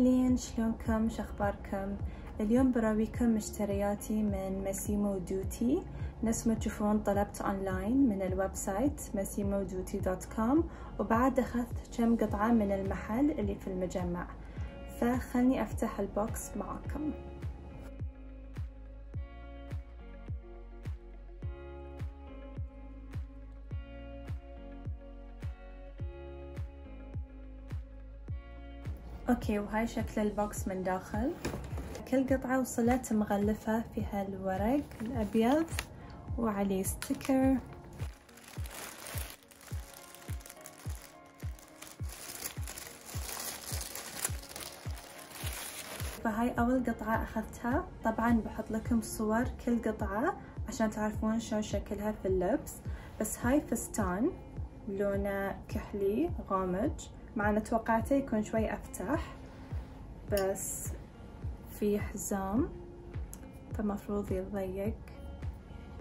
أهلين شلونكم؟ شخباركم؟ اليوم براويكم مشترياتي من Massimo Dutti نفس ما تشوفون طلبت أونلاين من ال website Massimo Dutti dot com وبعد أخذت كم قطعة من المحل اللي في المجمع. فخلني أفتح ال box معاكم. okay وهاي شكل البوكس من داخل. كل قطعة وصلت مغلفة فيها الورق الأبيض وعليه sticker. فهاي أول قطعة أخذتها. طبعا بحط لكم صور كل قطعة عشان تعرفون شلون شكلها في اللبس. بس هاي فستان لونة كحلي غامج. مع أن توقعته يكون شوي أفتح بس في حزام فمفروض يضيق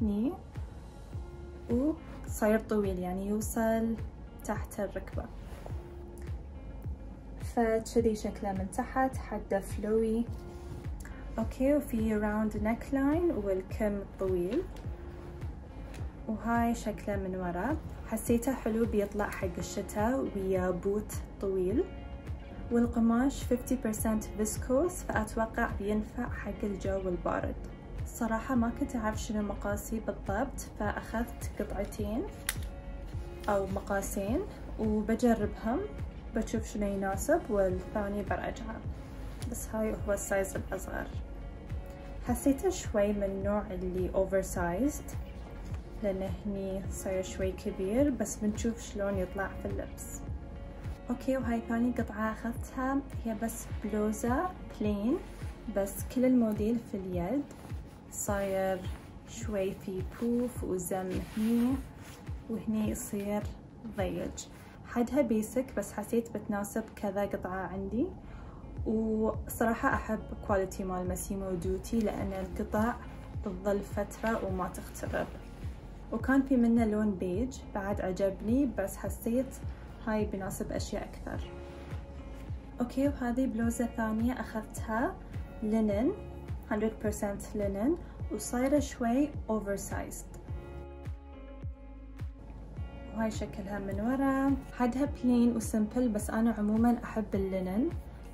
هني. وصاير طويل يعني يوصل تحت الركبة. فكذي شكله من تحت حده flowy. okay وفي round neckline والكم طويل. وهاي شكله من ورا. حسيته حلو بيطلع حق الشتاء ويا boot طويل. والقماش 50% viscose فأتوقع بينفع حق الجو البارد. صراحة ما كنت أعرف شنو مقاسي بالضبط فأخذت قطعتين أو مقاسين وبجربهم بشوف شنو يناسب والثاني برجعه. بس هاي هو ال size الأصغر. حسيته شوي من نوع ال oversized لأنه هني صاير شوي كبير بس بنشوف شلون يطلع في اللبس. okay وهاي ثاني قطعة أخذتها. هي بس بلوزة plain بس كل الموديل في اليد. صاير شوي في puff وزم هني وهني يصير ضيج. حدها basic بس حسيت بتناسب كذا قطعة عندي. وصراحة أحب quality مال ماسيمو دوتي لأن القطع تظل فترة وما تخترب. وكان في منه لون بيج. بعد عجبني بس حسيت هاي بناسب أشياء أكثر. okay وهذه بلوزة ثانية أخذتها. linen 100% linen. وصايرة شوي oversized وهاي شكلها من ورا. حدها plain و simple بس أنا عموما أحب ال linen.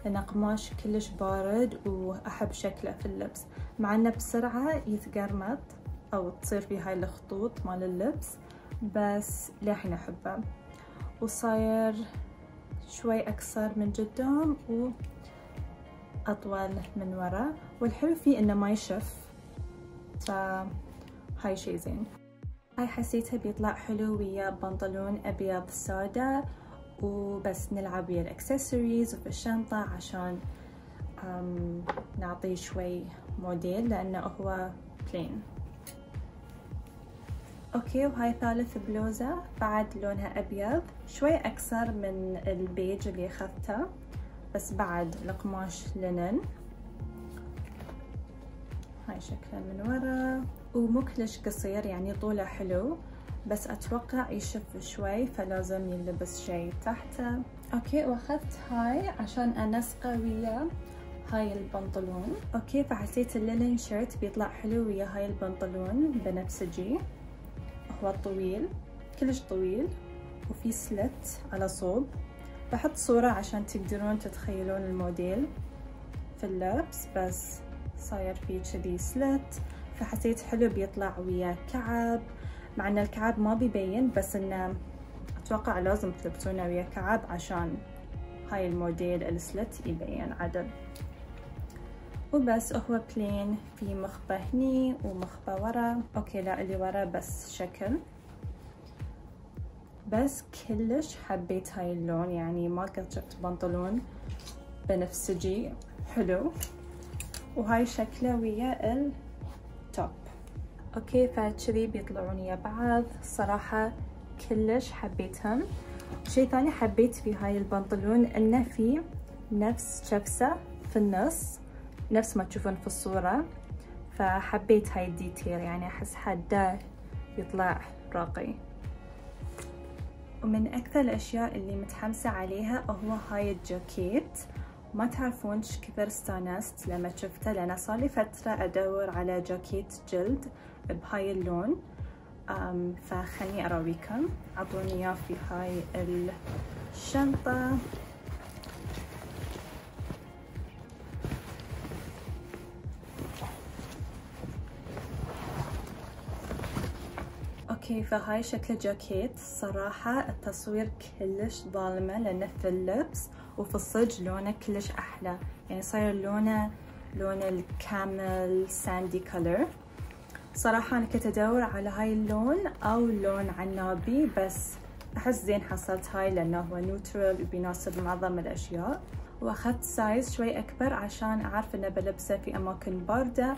لأنه قماش كلش بارد وأحب شكله في اللبس. مع أنه بسرعة يتقرمط. أو تصير في هاي الخطوط مال اللبس بس للحين أحبه وصاير شوي أقصر من قدام وأطول من ورا. والحلو فيه إنه ما يشف فهاي شي زين. هاي حسيتها بيطلع حلو ويا بنطلون أبيض سادة وبس نلعب ويا الأكسسوارز وفي الشنطة عشان نعطيه شوي موديل لأنه هو plain okay وهاي ثالث بلوزة بعد لونها أبيض. شوي أكثر من البيج اللي أخذته بس بعد القماش linen. هاي شكلها من ورا. ومو كلش قصير يعني طوله حلو بس أتوقع يشف شوي فلازم يلبس شي تحته. okay وأخذت هاي عشان أنسقه ويا هاي البنطلون. okay فحسيت ال linen shirt بيطلع حلو ويا هاي البنطلون بنفسجي. هو طويل كلش طويل وفي slit على صوب. بحط صورة عشان تقدرون تتخيلون الموديل في اللبس بس صاير فيه كذي slit فحسيت حلو بيطلع ويا كعب. مع إن الكعب ما بيبين بس انه أتوقع لازم تلبسونه ويا كعب عشان هاي الموديل ال slit يبين عدل وبس هو plain في مخبة هني ومخبة ورا. okay لا اللي ورا بس شكل. بس كلش حبيت هاي اللون يعني ما قد شفت بنطلون بنفسجي حلو. وهاي شكله ويا ال top okay فكذي بيطلعون ويا بعض. صراحة كلش حبيتهم. شي ثاني حبيت في هاي البنطلون إنه في نفس كفسة في النص. نفس ما تشوفون في الصورة فحبيت هاي ال detail يعني أحس حده يطلع راقي. ومن أكثر الأشياء اللي متحمسة عليها هو هاي الجاكيت. ما تعرفون كثر استانست لما شفته لأن صار لي فترة أدور على جاكيت جلد بهاي اللون. فخلني أراويكم عطوني إياه في هاي الشنطة. okay فهاي شكل جاكيت؟ صراحة التصوير كلش ظالمة لأنه في اللبس وفي الصج لونه كلش أحلى. يعني صاير لونه لون ال camel sandy color صراحة أنا كنت أدور على هاي اللون أو لون عنابي بس أحس زين حصلت هاي لأنه هو neutral وبيناسب معظم الأشياء. وأخذت size شوي أكبر عشان أعرف إنه بلبسه في أماكن باردة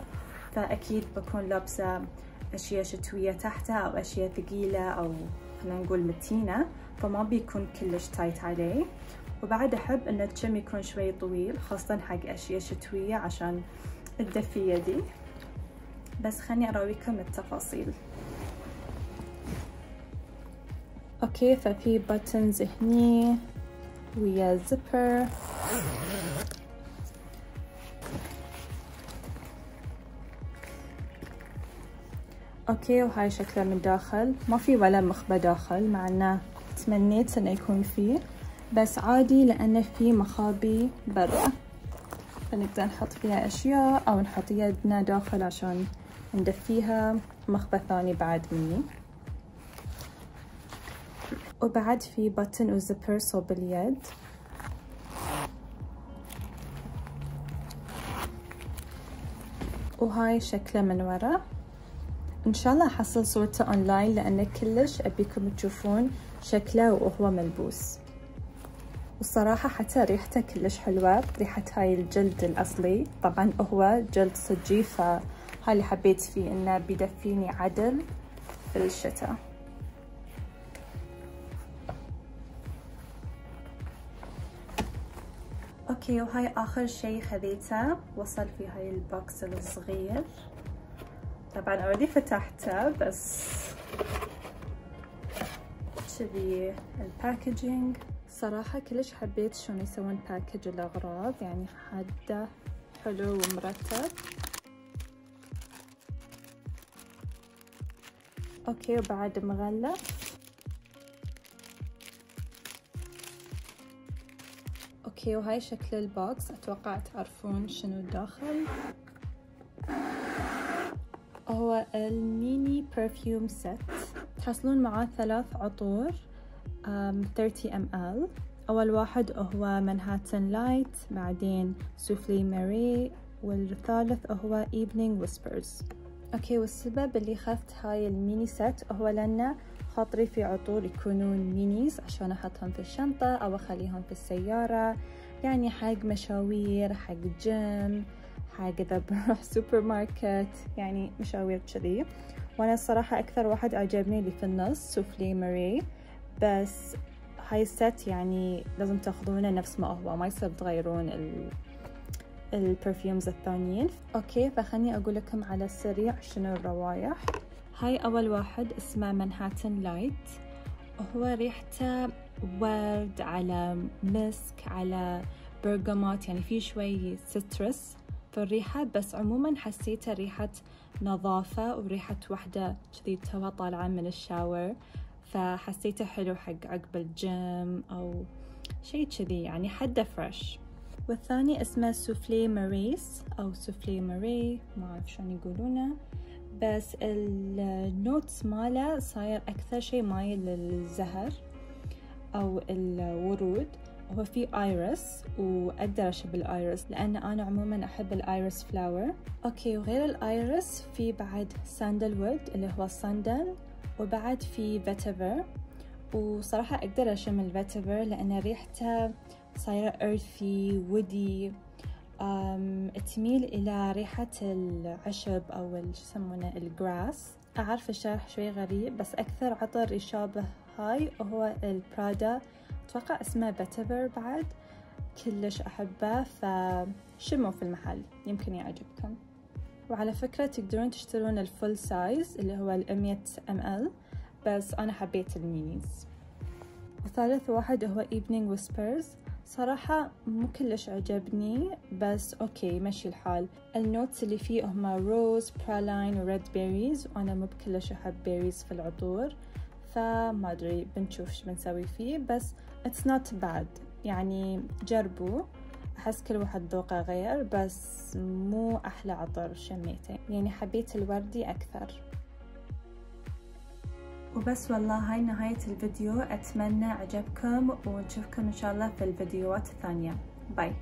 فأكيد بكون لابسة أشياء شتوية تحتها أو أشياء ثقيلة أو خلينا نقول متينة فما بيكون كلش tight عليه. وبعد أحب إن الجم يكون شوي طويل خاصة حق أشياء شتوية عشان تدفي يدي بس خلني أراويكم التفاصيل. okay ففي buttons هني ويا zipper أوكي وهاي شكله من داخل ما في ولا مخبى داخل مع إنه تمنيت إنه يكون فيه. بس عادي لأنه في مخابي برا. فنقدر نحط فيها أشياء أو نحط يدنا داخل عشان ندفيها. مخبى ثاني بعد مني. وبعد في بطن وزبر صوب اليد. وهاي شكله من ورا. ان شاء الله احصل صورته أونلاين لأنه كلش أبيكم تشوفون شكله وهو ملبوس. والصراحة حتى ريحته كلش حلوة ريحة هاي الجلد الأصلي. طبعا هو جلد صجي فهاي اللي حبيت فيه إنه بيدفيني عدل في الشتاء. okay وهاي آخر شي خذيته. وصل في هاي ال box الصغير. طبعا already فتحته بس كذي ال packaging صراحة كلش حبيت شلون يسوون package الأغراض يعني حده حلو ومرتب. okay وبعد مغلف okay وهاي شكل ال box أتوقع تعرفون شنو الداخل. هو ال mini perfume set تحصلون معاه ثلاث عطور 30 ml أول واحد هو Manhattan Light بعدين Souffle Maris والثالث هو Evening Whispers okay والسبب اللي اخذت هاي ال mini set هو لأنه خاطري في عطور يكونون minis عشان أحطهم في الشنطة أو أخليهم في السيارة. يعني حق مشاوير حق جيم حق إذا بروح سوبر ماركت يعني مشاوير كذي. وأنا الصراحة أكثر واحد أعجبني اللي في النص Souffle Maris. بس هاي ال set يعني لازم تاخذونه نفس ما هو ما يصير تغيرون ال ال perfumes الثانيين. okay فخلني أقول لكم على السريع شنو الروايح. هاي أول واحد اسمه Manhattan Light هو ريحته ورد على مسك على برغمات يعني في شوي citrus في الريحة بس عموما حسيته ريحة نظافة وريحة وحدة كذي توا طالعة من ال shower فحسيته حلو حق عقب الجيم أو شي كذي يعني حده fresh والثاني اسمه Souffle Maris أو Souffle Mari ما أعرف شلون يقولونه بس ال notes ماله صاير أكثر شي مايل للزهر أو الورود. هو في iris وأقدر اشم ال iris لأن أنا عموما أحب ال iris flower okay وغير ال iris في بعد sandalwood اللي هو الصندل وبعد في vetiver وصراحة أقدر أشم ال vetiver لأن ريحته صايرة earthy woody تميل إلى ريحة العشب أو شو يسمونه ال grass أعرف الشرح شوي غريب بس أكثر عطر يشابه هاي وهو البرادا أتوقع اسمه vetiver بعد. كلش أحبه فشموا في المحل؟ يمكن يعجبكم. وعلى فكرة تقدرون تشترون ال full size اللي هو المية ml بس أنا حبيت ال minis وثالث واحد هو Evening Whispers. صراحة مو كلش عجبني بس okay مشي الحال. ال notes اللي فيه هما rose praline و red berries وأنا مو بكلش أحب berries في العطور. فما أدري بنشوف شو بنسوي فيه بس it's not bad يعني جربوا. أحس كل واحد ذوقه غير بس مو أحلى عطر شميته يعني حبيت الوردي أكثر. وبس والله هاي نهاية الفيديو. أتمنى عجبكم ونشوفكم إن شاء الله في الفيديوهات الثانية. باي